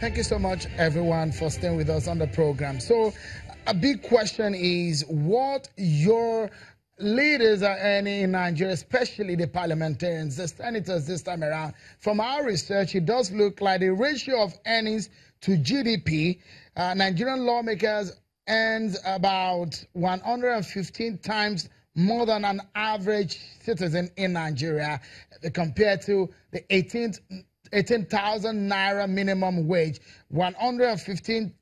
Thank you so much, everyone, for staying with us on the program. So, a big question is what your leaders are earning in Nigeria, especially the parliamentarians, the senators this time around. From our research, it does look like the ratio of earnings to GDP, uh, Nigerian lawmakers earns about 115 times more than an average citizen in Nigeria compared to the 18,000 18, naira minimum wage, 115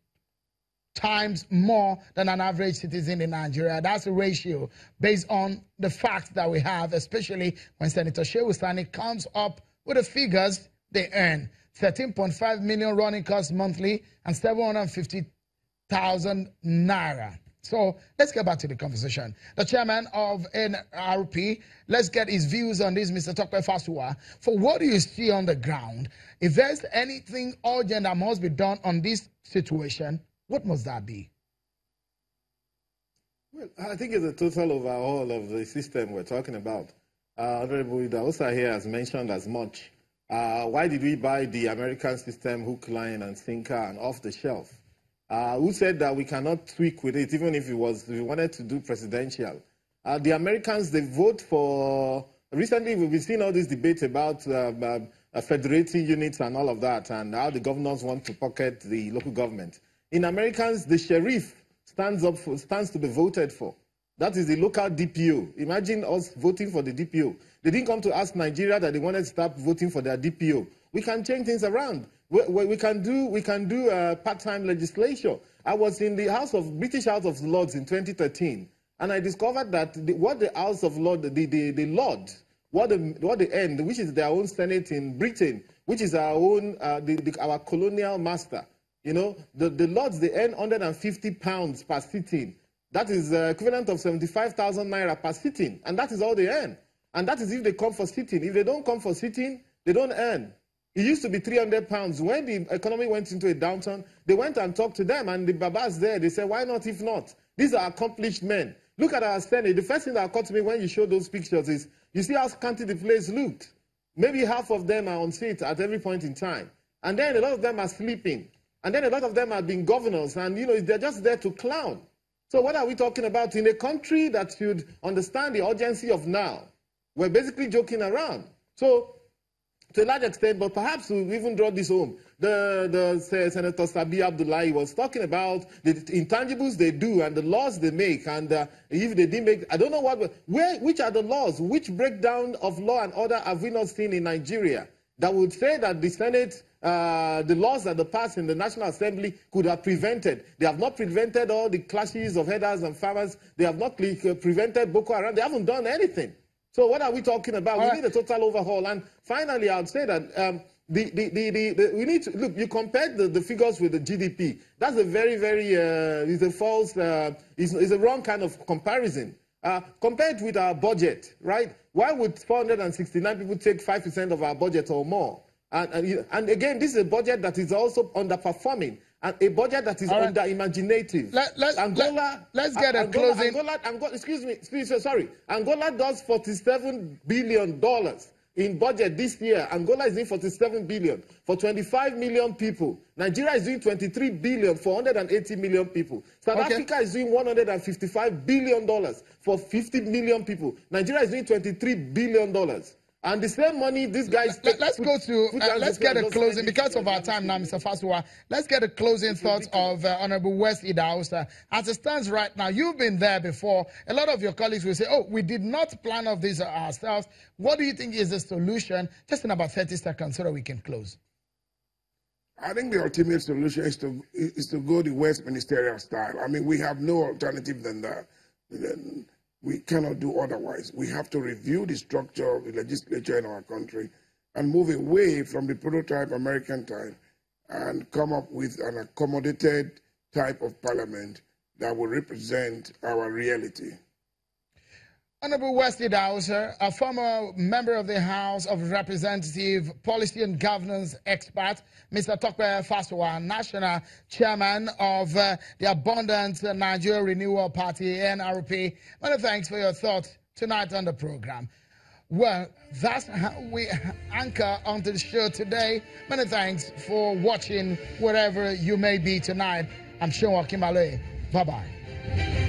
times more than an average citizen in Nigeria. That's a ratio based on the facts that we have, especially when Senator Shehu Sani comes up with the figures they earn. 13.5 million running costs monthly and 750,000 naira. So let's get back to the conversation. The chairman of NRP, let's get his views on this, Mr. Tope Fasua. For what do you see on the ground? If there's anything urgent that must be done on this situation, what must that be? Well, I think it's a total overhaul of the system we're talking about. Uh, Honorable here has mentioned as much. Uh, why did we buy the American system, hook, line, and sinker, and off the shelf? Uh, who said that we cannot tweak with it, even if it was we wanted to do presidential? Uh, the Americans they vote for. Recently, we've seeing all this debate about um, um, uh, federating units and all of that, and how the governors want to pocket the local government. In Americans, the sheriff stands up for, stands to be voted for. That is the local DPO. Imagine us voting for the DPO. They didn't come to ask Nigeria that they wanted to start voting for their DPO. We can change things around. We, we can do we can do uh, part-time legislation. I was in the House of British House of Lords in 2013, and I discovered that the, what the House of Lords, the, the, the Lord, what the what the end, which is their own Senate in Britain, which is our own uh, the, the, our colonial master you know, the, the lords, they earn 150 pounds per sitting. That is uh, equivalent of 75,000 naira per sitting. And that is all they earn. And that is if they come for sitting. If they don't come for sitting, they don't earn. It used to be 300 pounds. When the economy went into a downturn, they went and talked to them, and the babas there, they said, why not if not? These are accomplished men. Look at our Senate. The first thing that caught me when you show those pictures is, you see how scanty the place looked. Maybe half of them are on seat at every point in time. And then a lot of them are sleeping. And then a lot of them have been governors, and you know, they're just there to clown. So what are we talking about? In a country that should understand the urgency of now, we're basically joking around. So to a large extent, but perhaps we even draw this home. The, the Senator Sabi Abdullahi was talking about the intangibles they do and the laws they make, and uh, if they didn't make, I don't know what, where, which are the laws, which breakdown of law and order have we not seen in Nigeria that would say that the Senate uh, the laws that are passed in the National Assembly could have prevented. They have not prevented all the clashes of herders and farmers. They have not uh, prevented Boko Haram. They haven't done anything. So what are we talking about? All we need a total overhaul. And finally, I would say that um, the, the, the, the, we need to look. You compared the, the figures with the GDP. That's a very, very uh, is a false, uh, is, is a wrong kind of comparison. Uh, compared with our budget, right? Why would 469 people take 5% of our budget or more? And, and, and, again, this is a budget that is also underperforming, and a budget that is right. under-imaginative. Let, let, Angola, let, us get a Angola, closing. Angola, Angola, excuse me, excuse me, sorry. Angola does $47 billion in budget this year. Angola is doing 47 billion for 25 million people. Nigeria is doing 23 billion for 180 million people. South okay. Africa is doing 155 billion dollars for 50 million people. Nigeria is doing 23 billion dollars. And the same money these guys Let, us go to uh, let's get a closing because of our time now, Mr. Fasua. Let's get a closing thoughts of uh, Honorable West Idahosa. As it stands right now, you've been there before. A lot of your colleagues will say, "Oh, we did not plan of this ourselves." What do you think is the solution? Just in about 30 seconds, so that we can close. I think the ultimate solution is to is to go the West ministerial style. I mean, we have no alternative than that. We cannot do otherwise. We have to review the structure of the legislature in our country and move away from the prototype American type and come up with an accommodated type of parliament that will represent our reality. Honorable West Idahosa, a former member of the House of Representative, policy and governance expert, Mr. Tope Fasua, national chairman of uh, the Abundant Nigeria Renewal Party, NRP. Many thanks for your thoughts tonight on the program. Well, that's how we anchor onto the show today. Many thanks for watching wherever you may be tonight. I'm Sean Kimale. Bye bye.